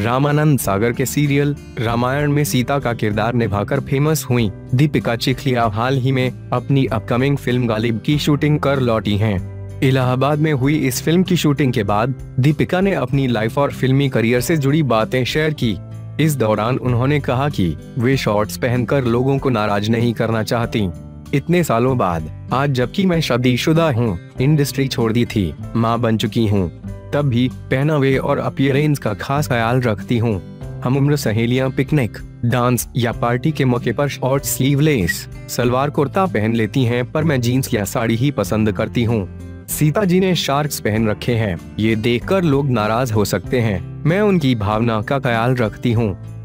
रामानंद सागर के सीरियल रामायण में सीता का किरदार निभाकर फ़ेमस हुई। दीपिका चिखलिया हाल ही में अपनी अपकमिंग फ़िल्म गालिब की शूटिंग कर लौटी हैं। इलाहाबाद में हुई इस फ़िल्म की शूटिंग के बाद दीपिका ने अपनी लाइफ और फिल्मी करियर से जुड़ी बातें शेयर की। इस दौरान उन्होंने कहा कि वे शॉर्ट्स पहनकर लोगों को नाराज़ नहीं करना चाहती। इतने सालों बाद, आज जबकि मैं शादीशुदा हूँ इंडस्ट्री छोड़ दी थी, माँ बन चुकी हूँ। तब भी पहनावे और अपियरेंस का खास ख्याल रखती हूँ। हम उम्र सहेलियाँ पिकनिक डांस या पार्टी के मौके पर शॉर्ट स्लीवलेस सलवार कुर्ता पहन लेती हैं, पर मैं जीन्स या साड़ी ही पसंद करती हूँ। सीता जी ने शार्क्स पहन रखे हैं। ये देखकर लोग नाराज़ हो सकते हैं। मैं उनकी भावना का ख्याल रखती हूँ।